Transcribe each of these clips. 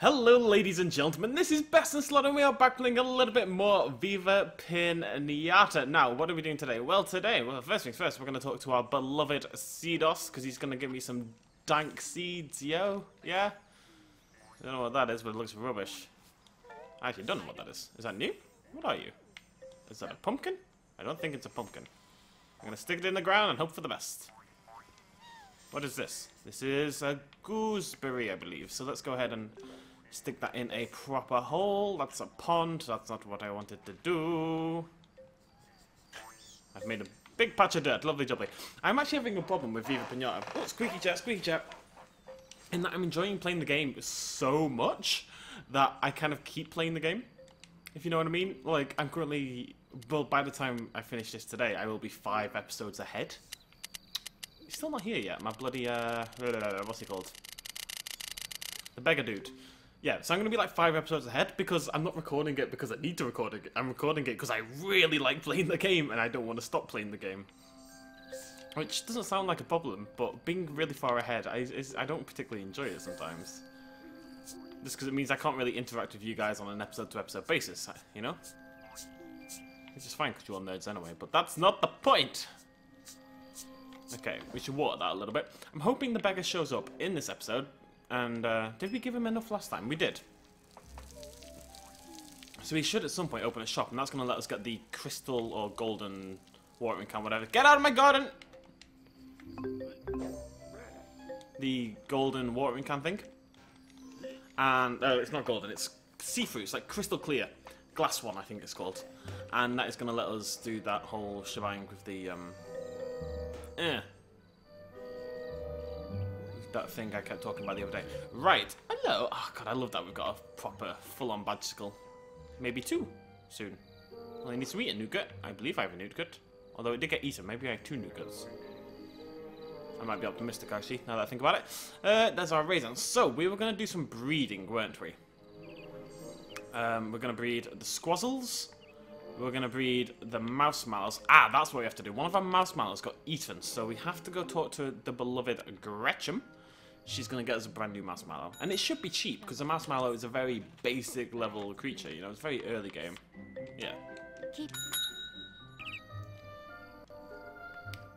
Hello, ladies and gentlemen. This is BestInSlot, and we are back playing a little bit more Viva Pinata. Now, what are we doing today? Well, today, well, first things first, we're going to talk to our beloved Seedos, because he's going to give me some dank seeds, yo. Yeah? I don't know what that is, but it looks rubbish. I actually don't know what that is. Is that new? What are you? Is that a pumpkin? I don't think it's a pumpkin. I'm going to stick it in the ground and hope for the best. What is this? This is a gooseberry, I believe. So let's go ahead and stick that in a proper hole. That's a pond. That's not what I wanted to do. I've made a big patch of dirt. Lovely jubbly. I'm actually having a problem with Viva Pinata. Oh, squeaky chat, squeaky chat. In that I'm enjoying playing the game so much that I kind of keep playing the game. If you know what I mean. Like, I'm currently... Well, by the time I finish this today, I will be five episodes ahead. He's still not here yet. My bloody, uh... What's he called? The beggar dude. Yeah, so I'm going to be like five episodes ahead because I'm not recording it because I need to record it. I'm recording it because I really like playing the game and I don't want to stop playing the game. Which doesn't sound like a problem, but being really far ahead, I, I don't particularly enjoy it sometimes. Just because it means I can't really interact with you guys on an episode-to-episode -episode basis, you know? Which is fine because you're all nerds anyway, but that's not the point! Okay, we should water that a little bit. I'm hoping the beggar shows up in this episode. And uh, did we give him enough last time? We did. So he should at some point open a shop, and that's going to let us get the crystal or golden watering can, whatever. Get out of my garden! The golden watering can thing. And, oh, it's not golden, it's see-through. It's like crystal clear. Glass one, I think it's called. And that is going to let us do that whole shebang with the, um, eh. That thing I kept talking about the other day. Right, hello. Oh god, I love that we've got a proper full-on Badgesicle. Maybe two soon. Well, I need to eat a nougat. I believe I have a nougat. Although it did get eaten, maybe I have two nougats. I might be optimistic actually, now that I think about it. Uh, there's our raisin. So, we were going to do some breeding, weren't we? Um, we're going to breed the squazzles. We're going to breed the mouse mallows. Ah, that's what we have to do. One of our mouse mallows got eaten, so we have to go talk to the beloved Gretchen. She's going to get us a brand new mouse mallow. And it should be cheap, because a mouse mallow is a very basic level creature, you know, it's very early game. Yeah. Keep.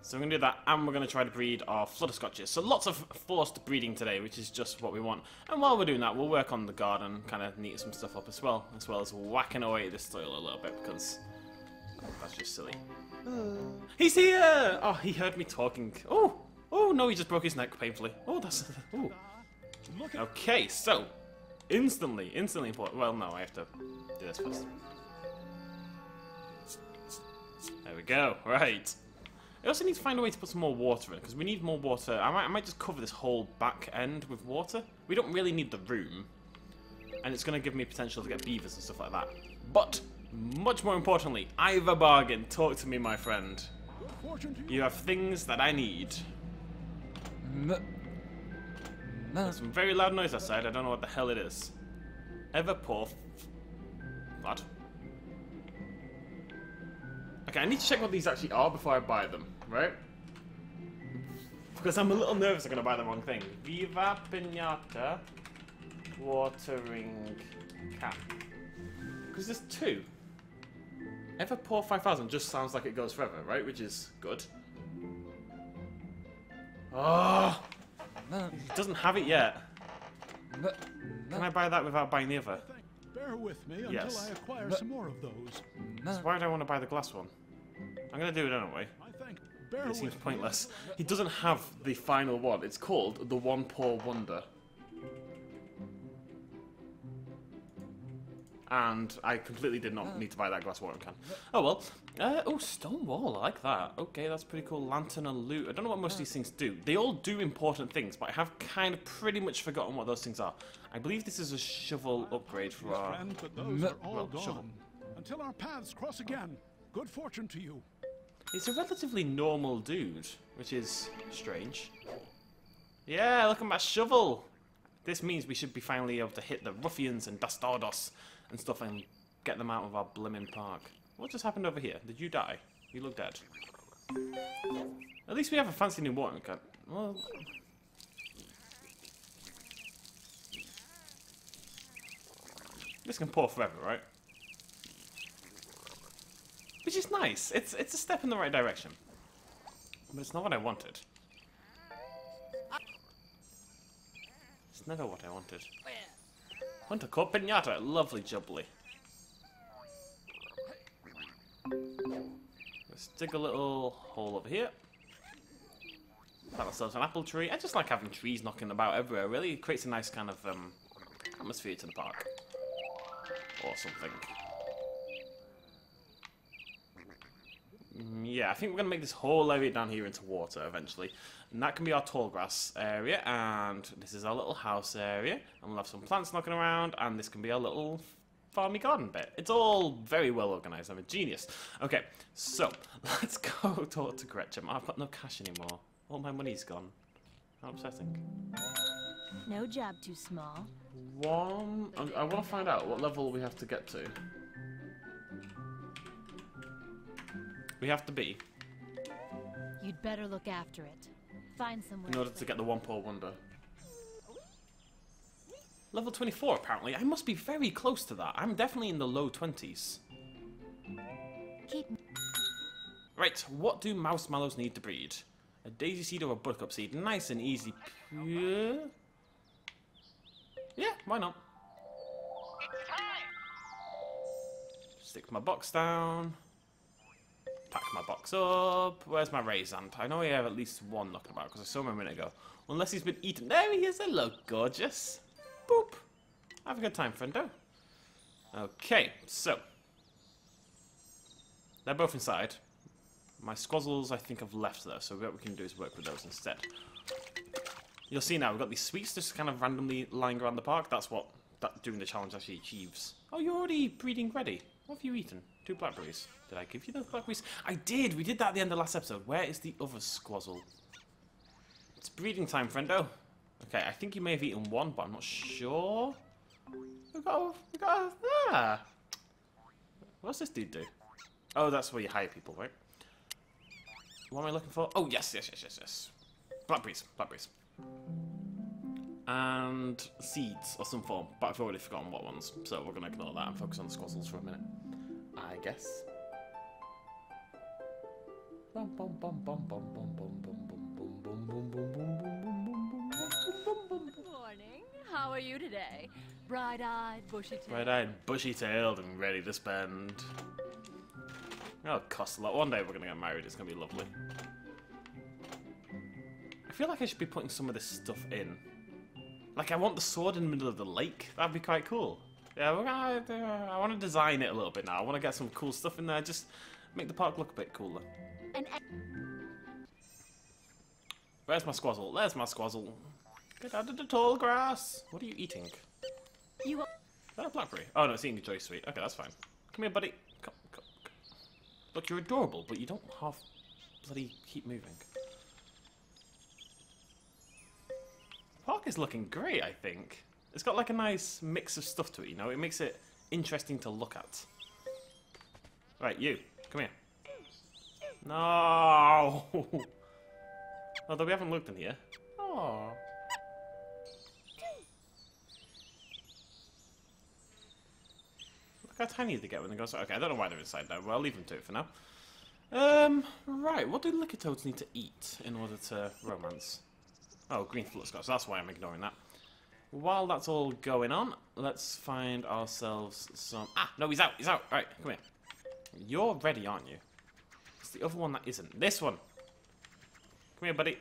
So we're going to do that, and we're going to try to breed our flutterscotches. So lots of forced breeding today, which is just what we want. And while we're doing that, we'll work on the garden, kind of neat some stuff up as well, as well as whacking away the soil a little bit, because that's just silly. Uh. He's here! Oh, he heard me talking. Oh, oh no, he just broke his neck painfully. Oh, that's... Oh. Okay, so, instantly, instantly important. Well, no, I have to do this first. There we go, right. I also need to find a way to put some more water in, because we need more water. I might, I might just cover this whole back end with water. We don't really need the room. And it's going to give me potential to get beavers and stuff like that. But, much more importantly, I've a bargain. Talk to me, my friend. You have things that I need. There's some very loud noise outside. I don't know what the hell it is. Ever poor... What? Okay, I need to check what these actually are before I buy them, right? Because I'm a little nervous I'm going to buy the wrong thing. Viva Pinata Watering Can. Because there's two. Everpour 5000 just sounds like it goes forever, right? Which is good. Oh! He doesn't have it yet. Can I buy that without buying the other? Bear with me until yes. I acquire some more of those. So why do I want to buy the glass one? I'm going to do it anyway. It seems pointless. He doesn't have the final one. It's called the One Poor Wonder. And I completely did not need to buy that glass watering can. Oh well. Uh, oh, stone wall. I like that. Okay, that's pretty cool. Lantern and loot. I don't know what most of these things do. They all do important things, but I have kind of pretty much forgotten what those things are. I believe this is a shovel upgrade for our... Friend, but those are all well, gone. Shovel. Until our paths cross again. Good fortune to you. He's a relatively normal dude, which is strange. Yeah, look at my shovel! This means we should be finally able to hit the ruffians and bastardos and stuff and get them out of our blimmin' park. What just happened over here? Did you die? You look dead. At least we have a fancy new watering can. Well... This can pour forever, right? Which is nice. It's it's a step in the right direction. But it's not what I wanted. It's never what I wanted. A cup pinata? Lovely jubbly. Let's dig a little hole over here. Plant ourselves an apple tree. I just like having trees knocking about everywhere, really. It creates a nice kind of um, atmosphere to the park. Or something. Yeah, I think we're going to make this whole area down here into water eventually. And that can be our tall grass area, and this is our little house area. And we'll have some plants knocking around, and this can be our little farmy garden bit. It's all very well organised. I'm a genius. Okay, so let's go talk to Gretchen. I've got no cash anymore. All my money's gone. How upsetting. No job too small. One. I, I want to find out what level we have to get to. We have to be You'd better look after it. Find somewhere. in order to get the one poor wonder. Level 24, apparently. I must be very close to that. I'm definitely in the low 20s. Keep. Right, what do mouse mallows need to breed? A daisy seed or a buttercup seed? Nice and easy. Yeah, yeah why not? Stick my box down. Pack my box up. Where's my raisin? I know we have at least one knocking about because I saw him a minute ago. Unless he's been eaten. There he is. Hello, gorgeous. Boop. Have a good time, friendo. Okay, so. They're both inside. My squazzles, I think, have left though, so what we can do is work with those instead. You'll see now, we've got these sweets just kind of randomly lying around the park. That's what that doing the challenge actually achieves. Oh, you're already breeding ready. What have you eaten? Two blackberries. Did I give you those blackberries? I did! We did that at the end of last episode. Where is the other squazzle? It's breeding time, friendo. Okay, I think you may have eaten one, but I'm not sure. We got, we got, ah. What's this dude do? Oh, that's where you hire people, right? What am I looking for? Oh, yes, yes, yes, yes, yes. Blackberries, blackberries and seeds of some form, but I've already forgotten what ones, so we're going to ignore that and focus on the squazzles for a minute, I guess. Good morning. How are you today? Bright-eyed, bushy-tailed. Bright-eyed, bushy-tailed, and ready to spend. That'll cost a lot. One day we're going to get married. It's going to be lovely. I feel like I should be putting some of this stuff in like I want the sword in the middle of the lake. That'd be quite cool. Yeah, we're uh, I want to design it a little bit now. I want to get some cool stuff in there. Just make the park look a bit cooler. An Where's my squazzle? There's my squazzle. Get out of the tall grass. What are you eating? Is you that a blackberry? Oh no, it's eating a joy sweet. Okay, that's fine. Come here, buddy. Come, come, come. Look, you're adorable, but you don't half bloody keep moving. Is looking great, I think. It's got like a nice mix of stuff to it, you know? It makes it interesting to look at. Right, you. Come here. No! Although we haven't looked in here. Oh. Look how tiny they get when they go. Okay, I don't know why they're inside there, but I'll leave them to it for now. Um, right, what do toads need to eat in order to romance? Oh, green flutterscotch, so that's why I'm ignoring that. While that's all going on, let's find ourselves some... Ah, no, he's out, he's out. Right, come here. You're ready, aren't you? It's the other one that isn't. This one. Come here, buddy.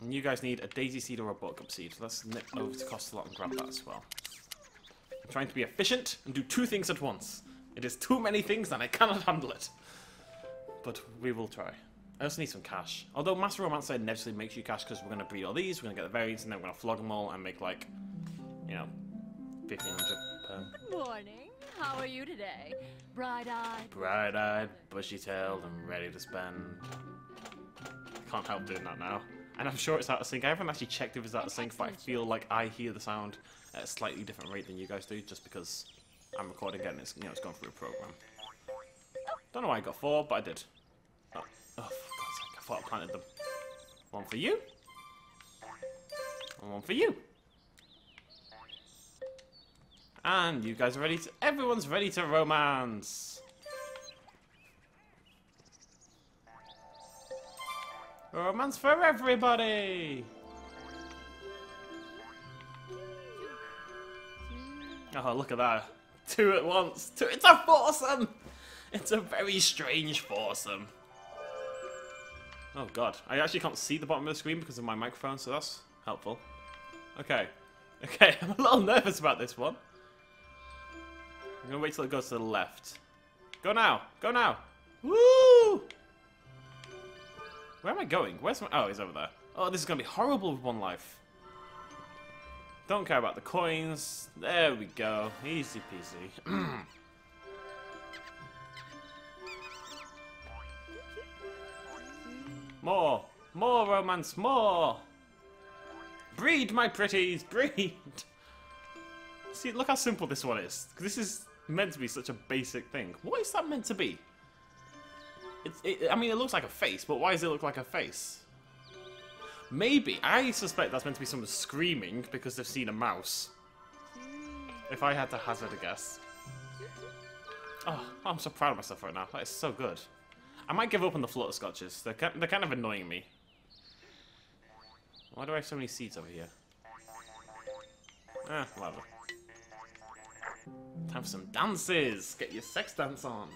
And you guys need a daisy seed or a buttercup seed. Let's nip over to Costolot and grab that as well. I'm trying to be efficient and do two things at once. It is too many things and I cannot handle it. But we will try. I also need some cash. Although Master Romance said necessarily makes you cash because we're going to breed all these, we're going to get the variants, and then we're going to flog them all and make like, you know, 1500 per. Good morning. How are you today? Bright-eyed. Bright-eyed, bushy-tailed, and ready to spend. I can't help doing that now. And I'm sure it's out of sync. I haven't actually checked if it's out of sync, but I feel like I hear the sound at a slightly different rate than you guys do, just because I'm recording it and it's, you know, it's gone through a program. Don't know why I got four, but I did. I planted them. One for you. And one for you. And you guys are ready to... Everyone's ready to romance. Romance for everybody! Oh, look at that. Two at once. Two. It's a foursome! It's a very strange foursome. Oh god. I actually can't see the bottom of the screen because of my microphone, so that's helpful. Okay. Okay, I'm a little nervous about this one. I'm gonna wait till it goes to the left. Go now! Go now! Woo! Where am I going? Where's my... Oh, he's over there. Oh, this is gonna be horrible with one life. Don't care about the coins. There we go. Easy peasy. more! More romance! More! Breed, my pretties! Breed! See, look how simple this one is. This is meant to be such a basic thing. What is that meant to be? It's, it, I mean, it looks like a face, but why does it look like a face? Maybe. I suspect that's meant to be someone screaming because they've seen a mouse. If I had to hazard a guess. Oh, I'm so proud of myself right now. That is so good. I might give up on the flutter scotches. They're, they're kind of annoying me. Why do I have so many seeds over here? Ah, whatever. Time for some dances! Get your sex dance on!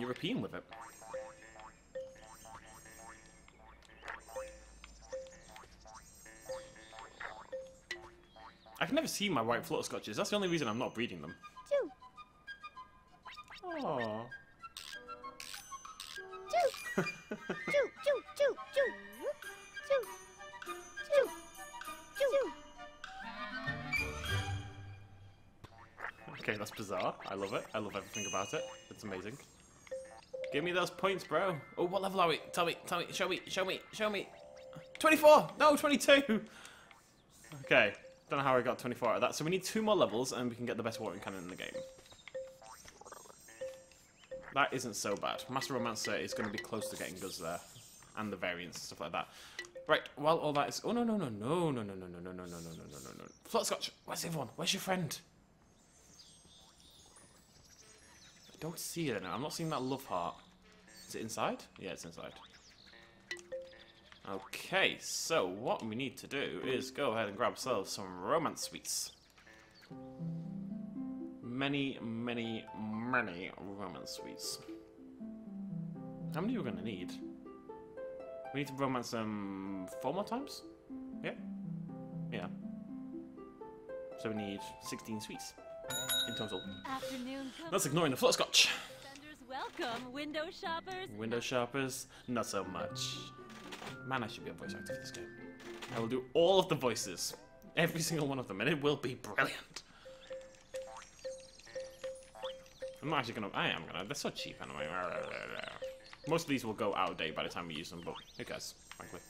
European with it. I can never see my white flutterscotches. That's the only reason I'm not breeding them. Okay, that's bizarre. I love it. I love everything about it. It's amazing. Give me those points, bro. Oh, what level are we? Tell me, tell me, show me, show me, show me. 24! No, 22! Okay, don't know how I got 24 out of that. So we need two more levels and we can get the best watering cannon in the game. That isn't so bad. Master Romancer is going to be close to getting goods there. And the variants and stuff like that. Right, while all that is... Oh, no, no, no, no, no, no, no, no, no, no, no, no, no, no, no, no. Flutterscotch, where's everyone? Where's your friend? Don't see it. I'm not seeing that love heart. Is it inside? Yeah, it's inside. Okay, so what we need to do is go ahead and grab ourselves some romance sweets. Many, many, many romance sweets. How many are we going to need? We need to romance them four more times? Yeah? Yeah. So we need 16 sweets in total. Afternoon. That's ignoring the flutterscotch. Welcome. Window shoppers. Window shoppers, not so much. Man, I should be a voice actor for this game. I will do all of the voices. Every single one of them, and it will be brilliant. I'm not actually gonna. I am gonna. They're so cheap anyway. Most of these will go out of date by the time we use them, but who cares, frankly.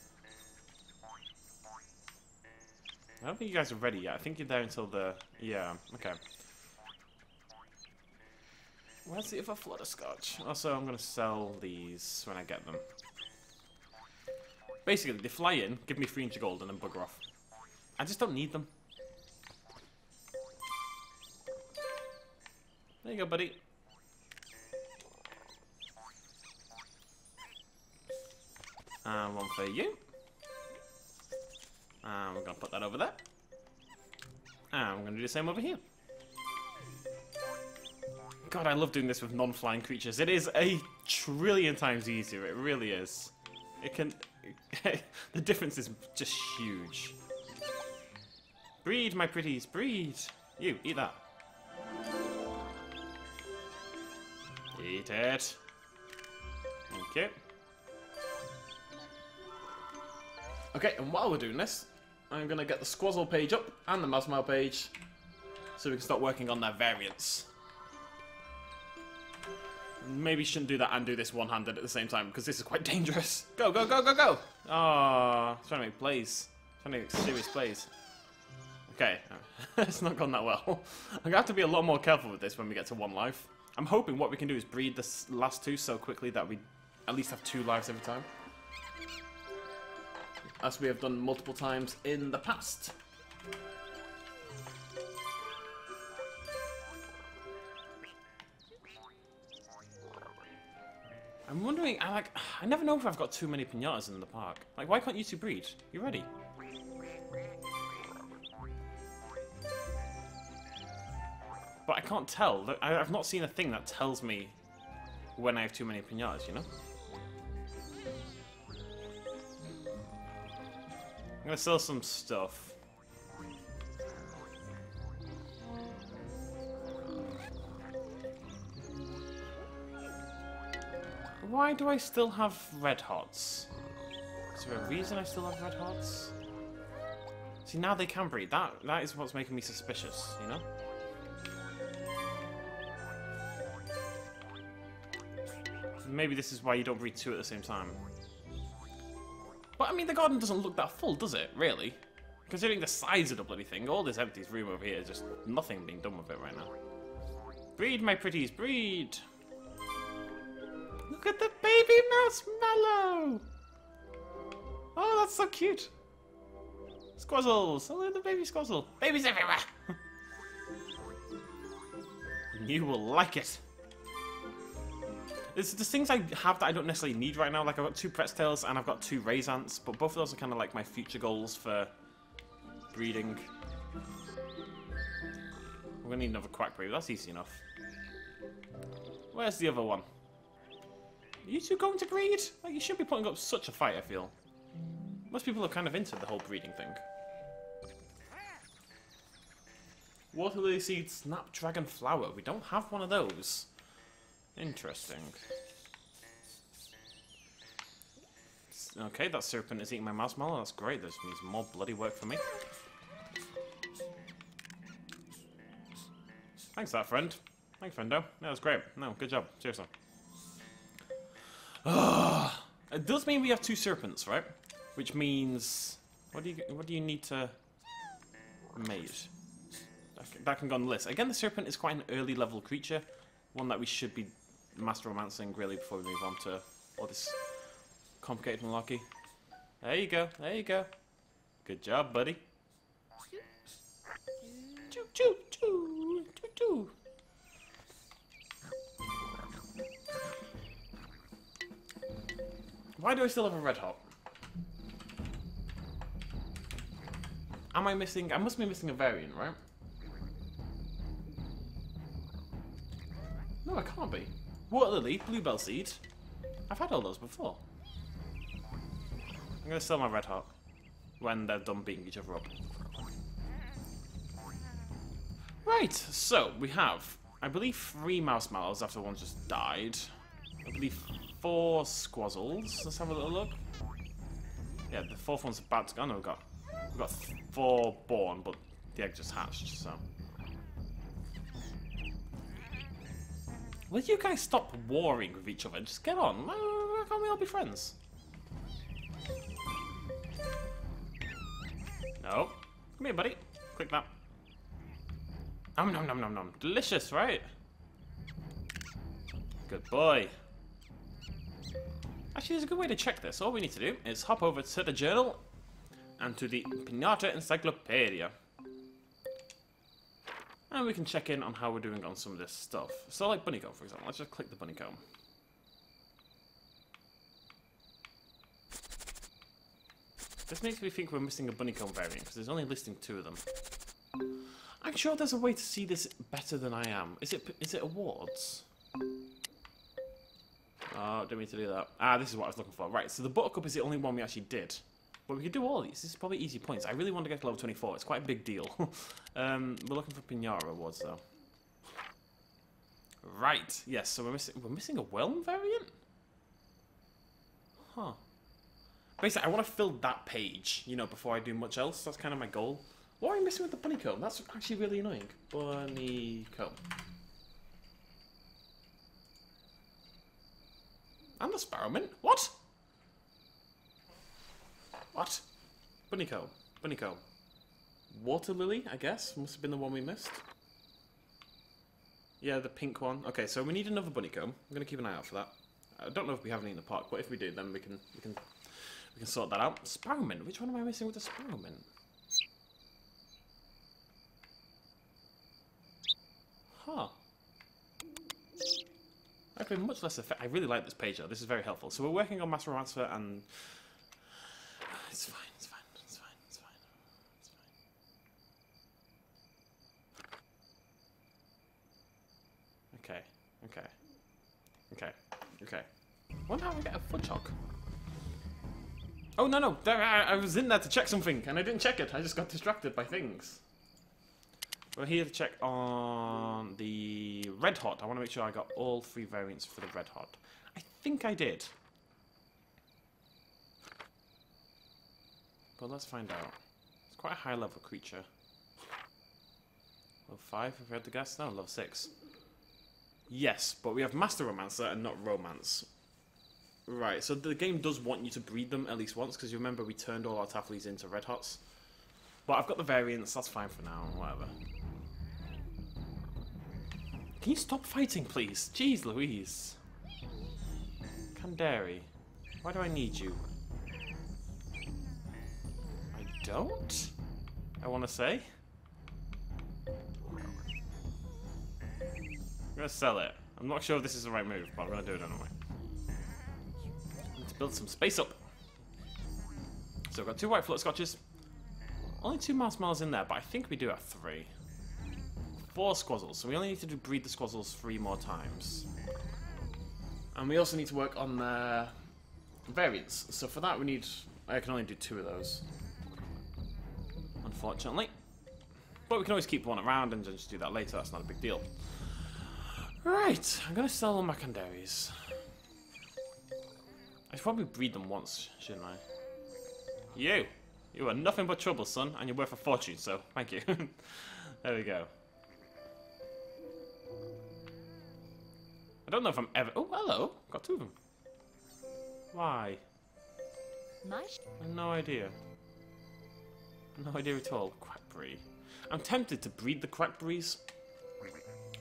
I don't think you guys are ready yet. I think you're there until the. Yeah, okay. Where's the other flutterscotch? Also, I'm gonna sell these when I get them. Basically, they fly in, give me 300 gold, and then bugger off. I just don't need them. There you go, buddy. And one for you. And we're gonna put that over there. And we're gonna do the same over here. God, I love doing this with non-flying creatures. It is a trillion times easier. It really is. It can... the difference is just huge. Breed, my pretties, breed. You, eat that. Eat it. You. Okay, and while we're doing this, I'm going to get the Squazzle page up and the Mousemallow page so we can start working on their variants. Maybe shouldn't do that and do this one-handed at the same time, because this is quite dangerous. Go, go, go, go, go! Oh, trying to make plays. Trying to make serious plays. Okay, it's not gone that well. I'm going to have to be a lot more careful with this when we get to one life. I'm hoping what we can do is breed the last two so quickly that we at least have two lives every time. As we have done multiple times in the past. I'm wondering, I like, I never know if I've got too many pinatas in the park. Like, why can't you two breed? You ready? But I can't tell. I've not seen a thing that tells me when I have too many pinatas, you know? I'm gonna sell some stuff. Why do I still have red hots? Is there a reason I still have red hots? See, now they can breed. That That is what's making me suspicious, you know? Maybe this is why you don't breed two at the same time. But, I mean, the garden doesn't look that full, does it, really? Considering the size of the bloody thing, all this empty room over here, just nothing being done with it right now. Breed, my pretties, breed! Look at the baby mouse, marshmallow! Oh, that's so cute! Squazzles! At the baby squazzle! Babies everywhere! you will like it! There's, there's things I have that I don't necessarily need right now. Like, I've got two Pretztails and I've got two Raisants, but both of those are kind of like my future goals for breeding. We're going to need another Quackberry. That's easy enough. Where's the other one? Are you two going to breed? Like, you should be putting up such a fight, I feel. Most people are kind of into the whole breeding thing. Water Lily Seed Snapdragon Flower. We don't have one of those. Interesting. Okay, that serpent is eating my marshmallow. That's great. This means more bloody work for me. Thanks, that friend. Thanks, friendo. That was great. No, good job. Seriously. Ah. it does mean we have two serpents, right? Which means... What do you what do you need to mate? That can go on the list. Again, the serpent is quite an early level creature. One that we should be master romancing really before we move on to all this complicated malarkey. There you go, there you go. Good job, buddy. Choo choo choo choo choo. Why do I still have a red hot? Am I missing? I must be missing a variant, right? No, I can't be. Water Lily, Bluebell Seed. I've had all those before. I'm going to sell my Red Hot when they're done beating each other up. Right, so we have, I believe, three Marshmallows after one just died. I believe four Squazzles. Let's have a little look. Yeah, the fourth one's about to go. Oh, no, we've got, we've got four born, but the egg just hatched, so... Will you guys stop warring with each other? Just get on. Why can't we all be friends? No. Come here, buddy. Click that. Nom nom nom nom nom. Delicious, right? Good boy. Actually, there's a good way to check this. All we need to do is hop over to the journal and to the Pinata Encyclopedia. And we can check in on how we're doing on some of this stuff. So like Bunnycomb, for example. Let's just click the Bunnycomb. This makes me think we're missing a Bunnycomb variant, because there's only listing two of them. I'm sure there's a way to see this better than I am. Is it is it awards? Oh, don't mean to do that. Ah, this is what I was looking for. Right, so the Buttercup is the only one we actually did. But we could do all these. This is probably easy points. I really want to get to level 24. It's quite a big deal. um, we're looking for Pinata rewards, though. Right. Yes, so we're missing, we're missing a Whirlm variant? Huh. Basically, I want to fill that page, you know, before I do much else. That's kind of my goal. What are we missing with the Bunnycomb? That's actually really annoying. Bunnycomb. And the sparrowmint. What? What? Bunnycomb. Bunnycomb. Water lily, I guess. Must have been the one we missed. Yeah, the pink one. Okay, so we need another bunnycomb. I'm gonna keep an eye out for that. I don't know if we have any in the park, but if we do, then we can we can we can sort that out. Sparrowmint. Which one am I missing with the sparrowmint? Huh. Been much less effective. I really like this page though. This is very helpful. So we're working on Master Transfer and it's fine. It's fine. It's fine. It's fine. It's fine. Okay. Okay. Okay. Okay. When how I get a foot footchock? Oh no no! I, I was in there to check something and I didn't check it. I just got distracted by things. We're here to check on the red hot. I want to make sure I got all three variants for the red hot. I think I did. But let's find out. It's quite a high level creature. Level 5 if we had to guess? No, level 6. Yes, but we have Master Romancer and not Romance. Right, so the game does want you to breed them at least once, because you remember we turned all our Tafflies into Red Hots. But I've got the variants, that's fine for now, whatever. Can you stop fighting, please? Jeez Louise. Candary, why do I need you? I don't? I want to say? I'm gonna sell it. I'm not sure if this is the right move, but I'm gonna do it anyway. Need to build some space up. So we've got two white scotches. Only two marshmallows in there, but I think we do have three. Four squazzles, so we only need to breed the squazzles three more times. And we also need to work on the variants. So for that we need... I can only do two of those. Unfortunately. But we can always keep one around and just do that later, that's not a big deal. Right, I'm gonna sell all my candaries. I should probably breed them once, shouldn't I? You! You are nothing but trouble, son, and you're worth a fortune, so thank you. there we go. Don't know if I'm ever... Oh, hello! Got two of them. Why? I no idea. No idea at all. Quackberry. I'm tempted to breed the quackberries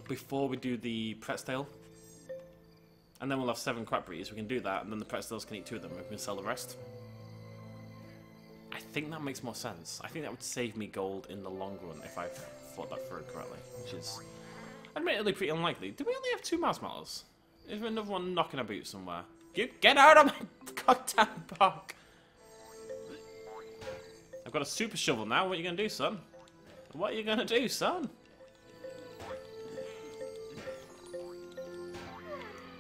before we do the Pretztail. And then we'll have seven quackberries. We can do that, and then the Pretztails can eat two of them, and we can sell the rest. I think that makes more sense. I think that would save me gold in the long run if I thought that through correctly, which is admittedly pretty unlikely. Do we only have two marshmallows? Is there another one knocking about somewhere? You get out of my goddamn park! I've got a super shovel now. What are you gonna do, son? What are you gonna do, son?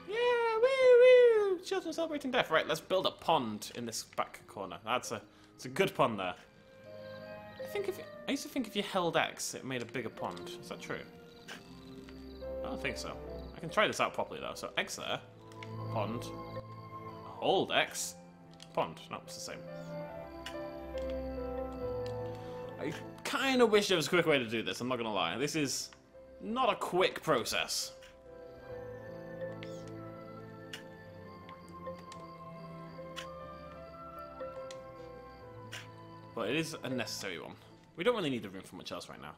Yeah, woo woo! Children celebrating death. Right, let's build a pond in this back corner. That's a, it's a good pond there. I think if I used to think if you held X, it made a bigger pond. Is that true? I don't think so. I can try this out properly though. So X there, pond. Hold X, pond. No, it's the same. I kind of wish there was a quick way to do this, I'm not going to lie. This is not a quick process. But it is a necessary one. We don't really need the room for much else right now.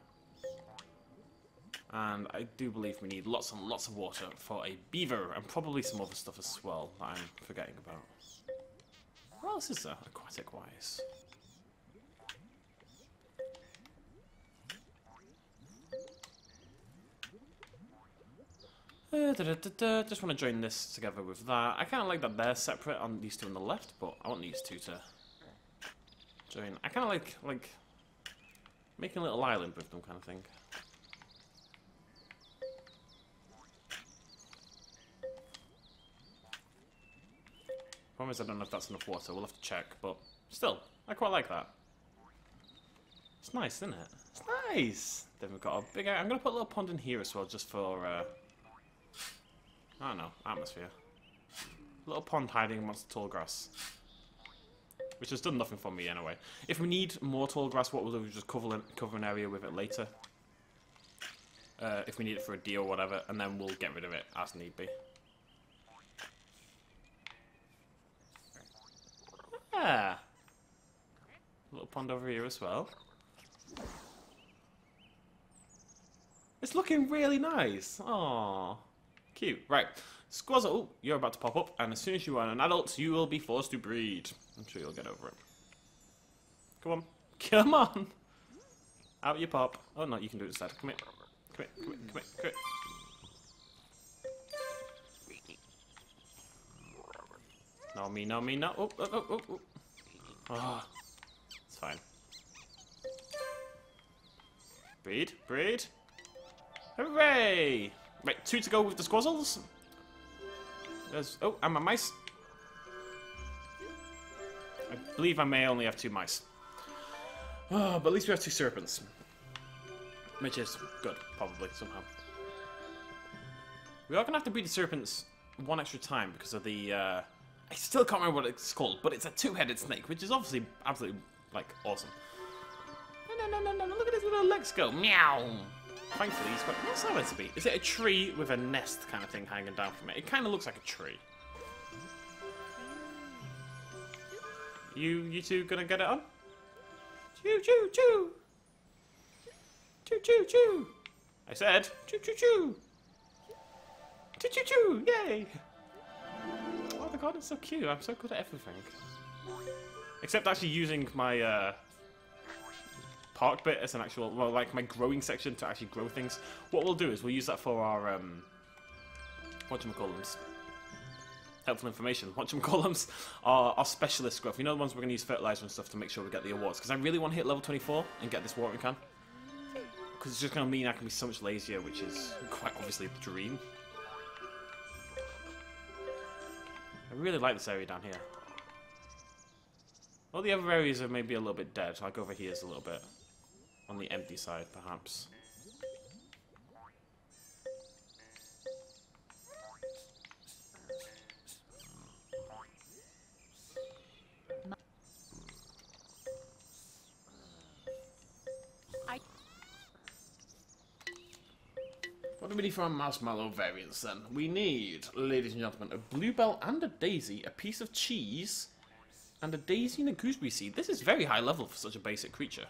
And I do believe we need lots and lots of water for a beaver, and probably some other stuff as well that I'm forgetting about. What else is there, aquatic-wise? Uh, da, da, da. Just want to join this together with that. I kind of like that they're separate on these two on the left, but I want these two to join. I kind of like like making a little island with them, kind of thing. Problem is, I don't know if that's enough water. We'll have to check, but still, I quite like that. It's nice, isn't it? It's nice. Then we've got a big. I'm gonna put a little pond in here as well, just for. Uh, I don't know, atmosphere. A Little pond hiding amongst the tall grass. Which has done nothing for me anyway. If we need more tall grass, what we'll do is just cover, cover an area with it later. Uh, if we need it for a deal or whatever, and then we'll get rid of it as need be. Yeah. Little pond over here as well. It's looking really nice. Aww. Cute. Right. Squazzle, you're about to pop up, and as soon as you are an adult, you will be forced to breed. I'm sure you'll get over it. Come on. Come on! Out you pop. Oh no, you can do it instead. Come here. Come here, come here, come here, come here. No, me, no, me, no. Oh, oh, oh, oh, oh. It's fine. Breed, breed. Hooray! Right, two to go with the squazzles. There's, oh, and my mice. I believe I may only have two mice. Oh, but at least we have two serpents. Which is good, probably, somehow. We are going to have to breed the serpents one extra time because of the, uh, I still can't remember what it's called, but it's a two-headed snake, which is obviously absolutely, like, awesome. No, no, no, no, no, look at his little legs go. Meow! Thankfully, he's got, what's that meant to be? Is it a tree with a nest kind of thing hanging down from it? It kind of looks like a tree. You, you two gonna get it on? Choo, choo, choo! Choo, choo, choo! I said, choo, choo, choo! Choo, choo, choo! Yay! God, it's so cute. I'm so good at everything. Except actually using my uh, park bit as an actual, well, like my growing section to actually grow things. What we'll do is we'll use that for our, um, whatchamacallums? Helpful information, whatchamacallums? Our, our specialist growth. You know the ones we're going to use fertilizer and stuff to make sure we get the awards. Because I really want to hit level 24 and get this watering can. Because it's just going to mean I can be so much lazier, which is quite obviously the dream. I really like this area down here. All the other areas are maybe a little bit dead. Like over here is a little bit on the empty side, perhaps. What do we need for our marshmallow variants then? We need, ladies and gentlemen, a bluebell and a daisy, a piece of cheese, and a daisy and a gooseberry seed. This is very high level for such a basic creature.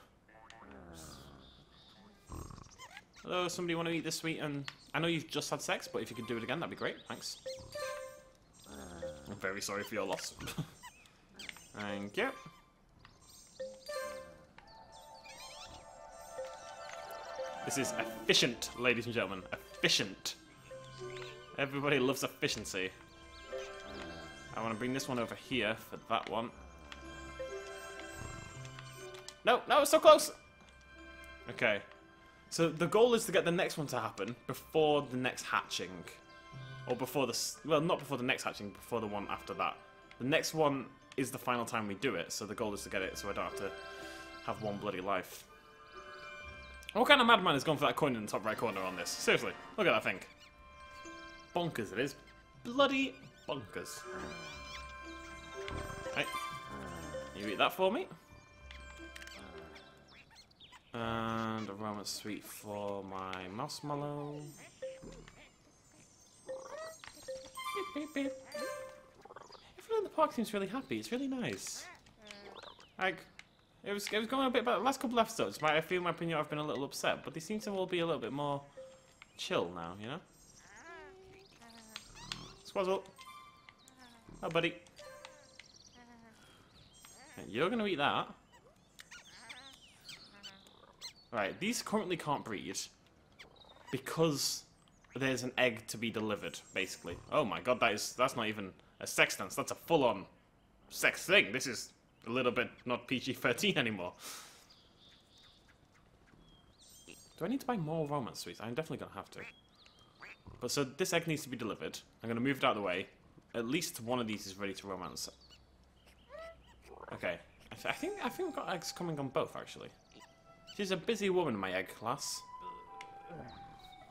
Hello, somebody want to eat this sweet? And I know you've just had sex, but if you could do it again, that'd be great. Thanks. I'm very sorry for your loss. Thank you. This is efficient, ladies and gentlemen. Efficient. Everybody loves efficiency. I want to bring this one over here for that one. No, no, it's so close! Okay. So the goal is to get the next one to happen before the next hatching. Or before the... Well, not before the next hatching, before the one after that. The next one is the final time we do it, so the goal is to get it so I don't have to have one bloody life. What kind of madman has gone for that coin in the top right corner on this? Seriously, look at that thing. Bonkers it is. Bloody bonkers. Hey, you eat that for me? And a romance sweet for my marshmallow. Beep, beep, beep. Everyone in the park seems really happy. It's really nice. Like, it was it was going a bit about the last couple of episodes. My, I feel my opinion I've been a little upset, but they seem to all be a little bit more chill now. You know. Squazzle. Oh, buddy. You're gonna eat that. Right, these currently can't breed because there's an egg to be delivered, basically. Oh my god, that is that's not even a sex dance, that's a full-on sex thing. This is a little bit not PG-13 anymore. Do I need to buy more romance sweets? I'm definitely gonna have to. But so this egg needs to be delivered. I'm gonna move it out of the way. At least one of these is ready to romance. Okay. I, th I think I think we've got eggs coming on both actually. She's a busy woman, my egg class.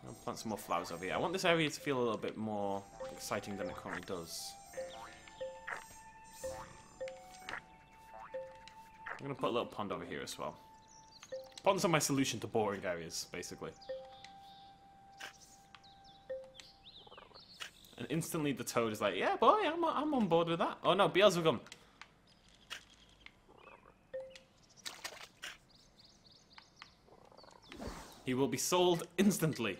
I'll plant some more flowers over here. I want this area to feel a little bit more exciting than it currently does. I'm going to put a little pond over here as well. Ponds are my solution to boring areas, basically. And instantly the toad is like, yeah, boy, I'm, I'm on board with that. Oh no, Beelzebub. He will be sold instantly.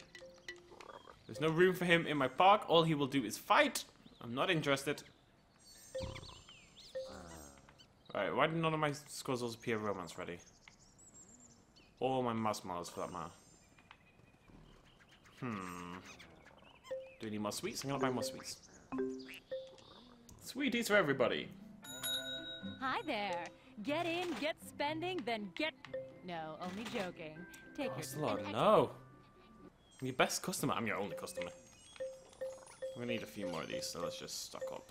There's no room for him in my park. All he will do is fight. I'm not interested. Alright, why did none of my squazzles appear romance ready? Or my marshmallows for that matter. Hmm. Do we need more sweets? I'm gonna buy more sweets. Sweeties for everybody. Hi there. Get in, get spending, then get. No, only joking. Take Oh, your. Ex- no. I'm your best customer. I'm your only customer. I'm gonna need a few more of these, so let's just stock up.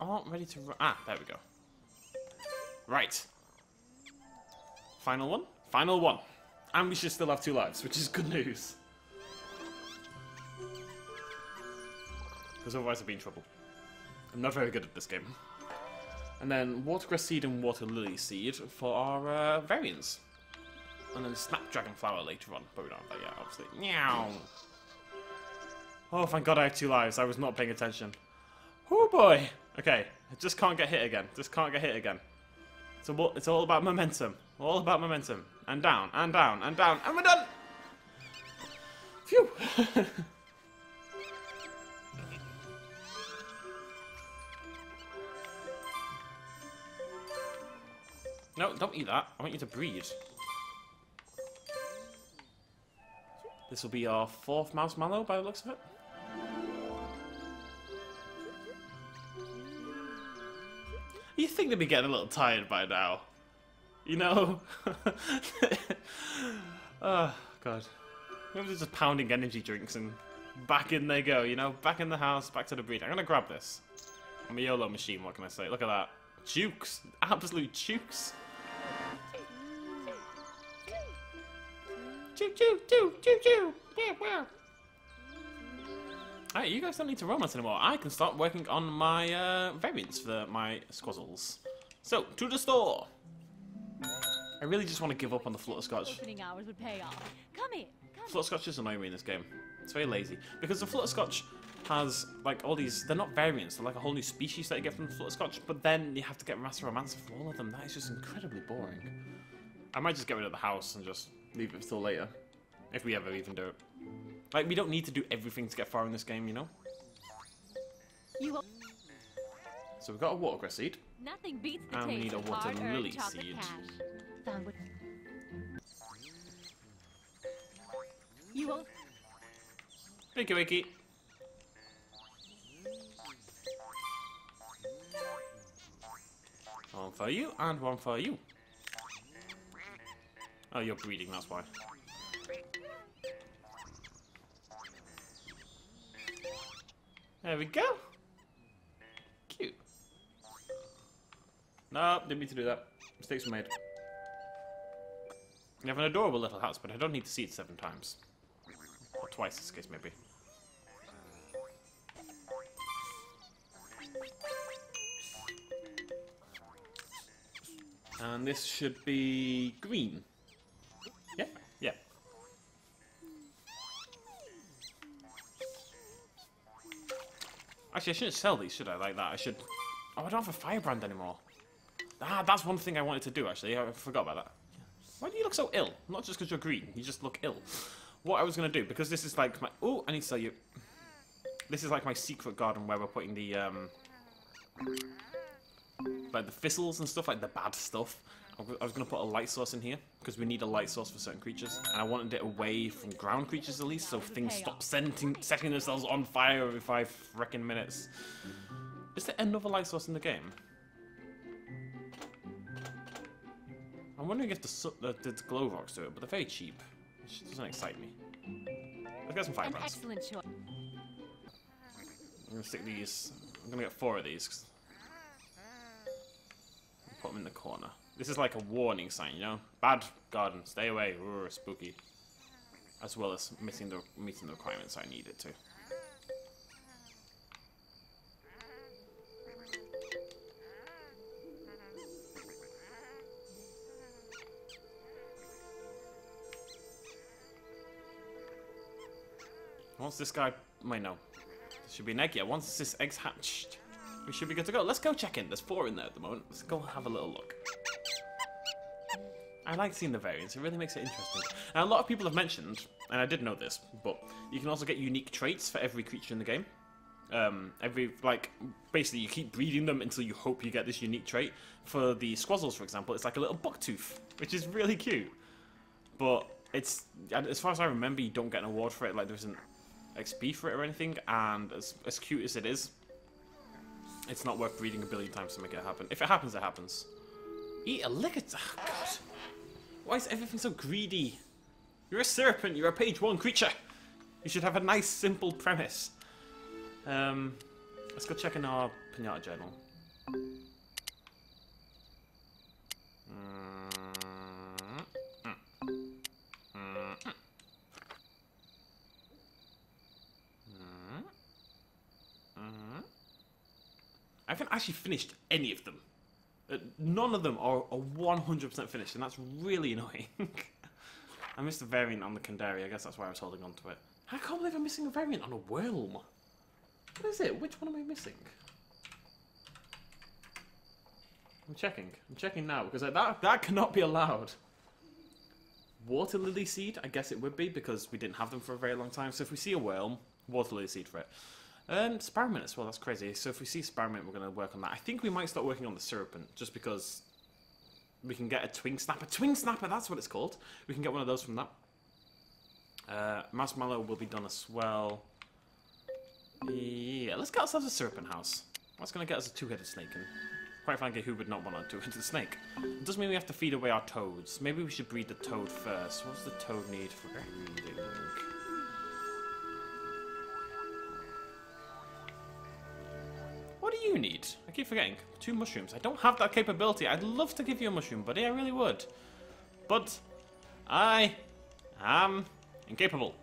Aren't ready to. Ah, there we go. Right. Final one? Final one. And we should still have two lives, which is good news. Because otherwise I'd be in trouble. I'm not very good at this game. And then Watercress Seed and Water Lily Seed for our uh, variants. And then Snapdragon Flower later on, but we don't have that yet, obviously. Meow. Oh, thank God I have two lives. I was not paying attention. Oh boy. Okay, I just can't get hit again. Just can't get hit again. It's all, it's all about momentum. All about momentum. And down, and down, and down, and we're done! Phew! no, don't eat that. I want you to breed. This will be our fourth Mousemallow by the looks of it. You think they'd be getting a little tired by now. You know? oh, God. Maybe they're just pounding energy drinks and back in they go, you know? Back in the house, back to the breed. I'm gonna grab this. I'm a YOLO machine, what can I say? Look at that. Jukes. Absolute jukes. Choo choo choo choo choo. Yeah, wow. Alright, you guys don't need to romance anymore. I can start working on my uh, variants for my squazzles. So, to the store. I really just want to give up on the flutterscotch. Opening hours would pay off. Come in. Come. Flutterscotch is annoying me in this game. It's very lazy. Because the flutterscotch has, like, all these... They're not variants. They're like a whole new species that you get from the flutterscotch. But then you have to get Master Romancer for all of them. That is just incredibly boring. I might just get rid of the house and just leave it till later. If we ever even do it. Like, we don't need to do everything to get far in this game, you know? You. So we've got a watercress seed. Nothing beats the And we need a water lily seed. You won't. Wakey wakey. One for you and one for you. Oh, you're breeding, that's why. There we go. Cute. No, didn't mean to do that. Mistakes were made. You have an adorable little house, but I don't need to see it seven times. Or twice, this case maybe. And this should be green. Actually, I shouldn't sell these, should I? Like that. I should... Oh, I don't have a firebrand anymore. Ah, that's one thing I wanted to do, actually. I forgot about that. Why do you look so ill? Not just because you're green. You just look ill. What I was going to do, because this is like my... Oh, I need to sell you. This is like my secret garden where we're putting the... um like the thistles and stuff, like the bad stuff. I was going to put a light source in here because we need a light source for certain creatures, and I wanted it away from ground creatures at least, so things stop setting, setting themselves on fire every five freaking minutes. Is there another light source in the game? I'm wondering if the, the, the glow rocks do it, but they're very cheap. It doesn't excite me. Let's get some An firebrands. excellent choice. I'm gonna stick these. I'm gonna get four of these. Put them in the corner. This is like a warning sign, you know. Bad garden, stay away. Ooh, spooky. As well as meeting the meeting the requirements I need it to. Once this guy? Wait, no. Should be an egg. Once this egg's hatched, we should be good to go. Let's go check in. There's four in there at the moment. Let's go have a little look. I like seeing the variants. It really makes it interesting. And a lot of people have mentioned, and I did know this, but you can also get unique traits for every creature in the game. Um, every like basically you keep breeding them until you hope you get this unique trait. For the squazzles, for example, it's like a little buck tooth, which is really cute. But it's as far as I remember, you don't get an award for it. Like there isn't XP for it or anything. And as as cute as it is, it's not worth breeding a billion times to make it happen. If it happens, it happens. Eat a lick. Oh, God. Why is everything so greedy? You're a serpent. You're a page one creature. You should have a nice, simple premise. Um, let's go check in our pinata journal. I haven't actually finished any of them. Uh, none of them are, are 100% finished, and that's really annoying. I missed a variant on the Candary. I guess that's why I was holding on to it. I can't believe I'm missing a variant on a Whirlm. What is it? Which one am I missing? I'm checking. I'm checking now because that that cannot be allowed. Water lily seed? I guess it would be because we didn't have them for a very long time. So if we see a Whirlm, water lily seed for it. Um, as well, that's crazy. So if we see Sparrowmint, we're going to work on that. I think we might start working on the Serpent, just because we can get a Twing Snapper. Twing Snapper, that's what it's called. We can get one of those from that. Uh, Marshmallow will be done as well. Yeah, let's get ourselves a Serpent House. That's going to get us a two-headed snake, and quite frankly, who would not want a two-headed snake? It doesn't mean we have to feed away our toads. Maybe we should breed the toad first. What does the toad need for breeding? Keep forgetting. Two mushrooms. I don't have that capability. I'd love to give you a mushroom, buddy. I really would. But I am incapable.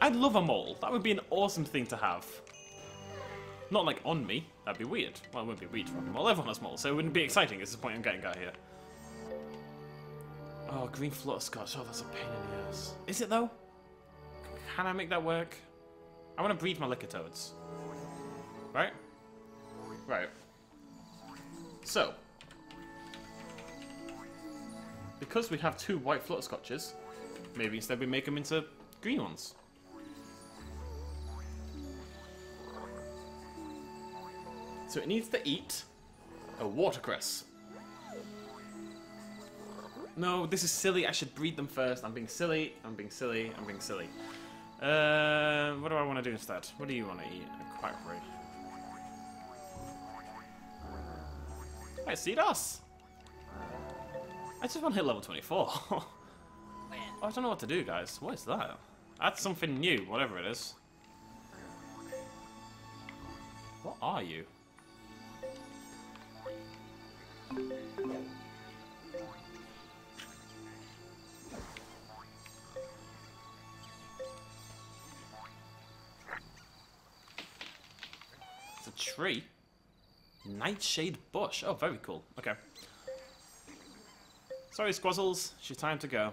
I'd love a mole. That would be an awesome thing to have. Not like on me. That'd be weird. Well, it wouldn't be weird for a mole. Everyone has moles, so it wouldn't be exciting. Is the point I'm getting at here. Oh, green flutterscotch. Oh, that's a pain in the ass. Is it though? Can I make that work? I want to breed my Lickatoads. Right? Right. So. Because we have two white flutterscotches, maybe instead we make them into green ones. So it needs to eat a watercress. No, this is silly. I should breed them first. I'm being silly. I'm being silly. I'm being silly. Uh, what do I want to do instead? What do you want to eat? A quackberry. Hey, Seedos! I just want to hit level 24. oh, I don't know what to do, guys. What is that? That's something new, whatever it is. What are you? It's a tree. Nightshade bush. Oh, very cool. Okay. Sorry, Squazzles. It's your time to go.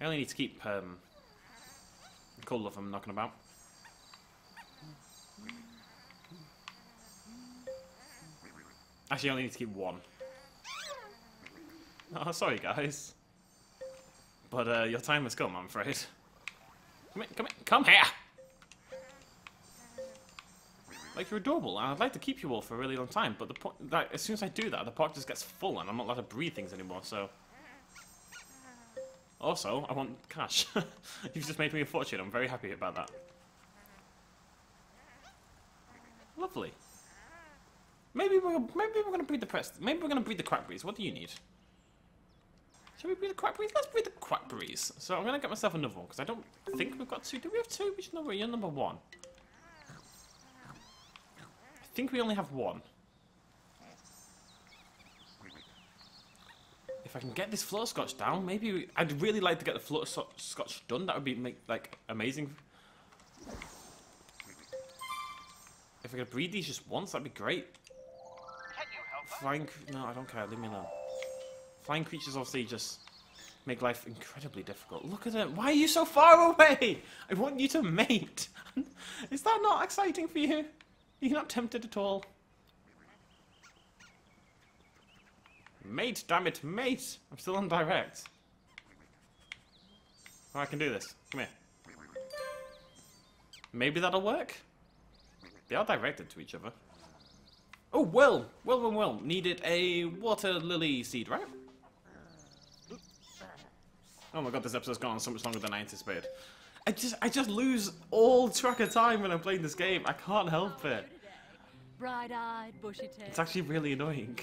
I only need to keep um, a couple of them knocking about. Actually, I only need to keep one. Oh, sorry, guys. But uh, your time has come, I'm afraid. Come here, come here, come here! Like, you're adorable, and I'd like to keep you all for a really long time, but the point, that, as soon as I do that, the park just gets full, and I'm not allowed to breathe things anymore, so... Also, I want cash. You've just made me a fortune, I'm very happy about that. Lovely. Maybe we're maybe we're gonna breed the press. Maybe we're gonna breed the quackberries. What do you need? Shall we breed the quackberries? Let's breed the quackberries. So I'm gonna get myself another one because I don't think we've got two. Do we have two? Which number? You're number one. I think we only have one. If I can get this flutterscotch down, maybe we, I'd really like to get the flutterscotch done. That would be make, like amazing. If I could breed these just once, that'd be great. Can you help me? Flying... No, I don't care. Leave me alone. Flying creatures obviously just make life incredibly difficult. Look at him. Why are you so far away? I want you to mate. Is that not exciting for you? Are you not tempted at all? Mate, damn it, mate! I'm still on direct. Oh, I can do this. Come here. Maybe that'll work? They are directed to each other. Oh, well, well, well, well. Needed a water lily seed, right? Oh my god, this episode's gone on so much longer than I anticipated. I just, I just lose all track of time when I'm playing this game. I can't help it. It's actually really annoying.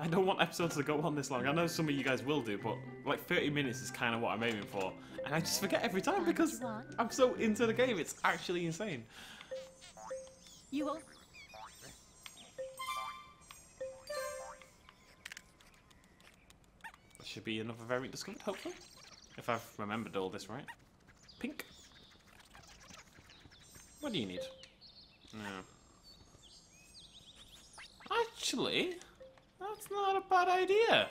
I don't want episodes to go on this long. I know some of you guys will do, but like 30 minutes is kind of what I'm aiming for. And I just forget every time because I'm so into the game. It's actually insane. You won't. There should be another variant discovered, hopefully. If I've remembered all this right. Pink. What do you need? No. Actually, that's not a bad idea.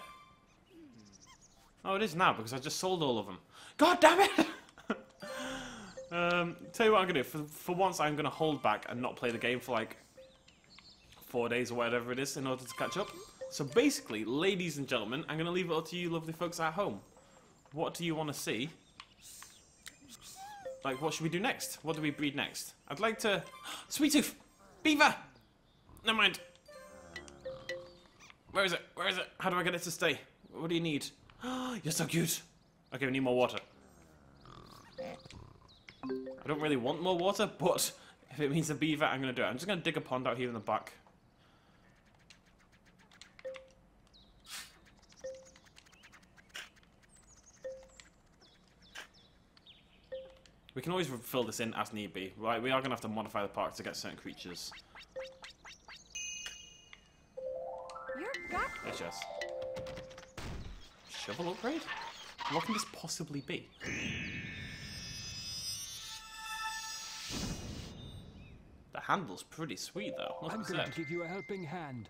Oh, it is now because I just sold all of them. God damn it! um, tell you what I'm gonna do. For, for once, I'm gonna hold back and not play the game for like four days or whatever it is in order to catch up. So basically, ladies and gentlemen, I'm gonna leave it up to you, lovely folks at home. What do you want to see? Like, what should we do next? What do we breed next? I'd like to. Sweet Tooth! Beaver! Never mind. Where is it? Where is it? How do I get it to stay? What do you need? You're so cute. Okay, we need more water. I don't really want more water, but if it means a beaver, I'm going to do it. I'm just going to dig a pond out here in the back. We can always fill this in as need be. Right, we are going to have to modify the park to get certain creatures. Yes, yes. Shovel upgrade? What can this possibly be? The handle's pretty sweet, though. Look I'm going to give you a helping hand.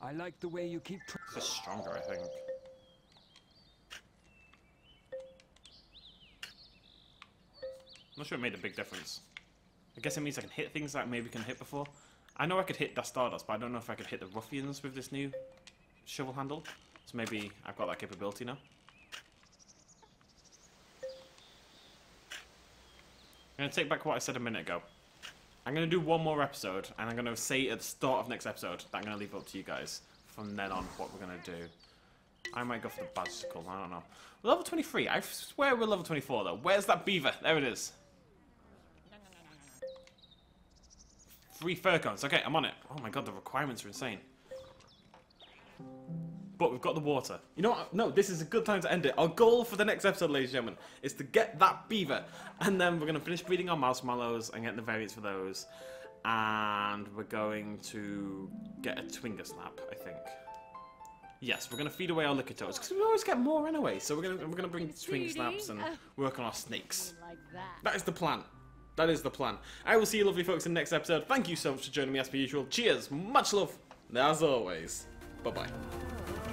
I like the way you keep. Tr- It's stronger, I think. Not sure it made a big difference. I guess it means I can hit things that maybe can hit before. I know I could hit the Stardust, but I don't know if I could hit the Ruffians with this new shovel handle. So maybe I've got that capability now. I'm going to take back what I said a minute ago. I'm going to do one more episode, and I'm going to say at the start of next episode that I'm going to leave it up to you guys from then on what we're going to do. I might go for the bicycle, I don't know. Level 23, I swear we're level 24 though. Where's that beaver? There it is. Three fur cones. Okay, I'm on it. Oh my god, the requirements are insane. But we've got the water. You know what? No, this is a good time to end it. Our goal for the next episode, ladies and gentlemen, is to get that beaver. And then we're going to finish breeding our Mousemallows and get the variants for those. And we're going to get a Twingersnap, I think. Yes, we're going to feed away our toads. Because we always get more anyway. So we're going to, we're going to bring Twingersnaps and work on our snakes. That is the plan. That is the plan. I will see you lovely folks in the next episode. Thank you so much for joining me as per usual. Cheers, much love, as always, bye bye.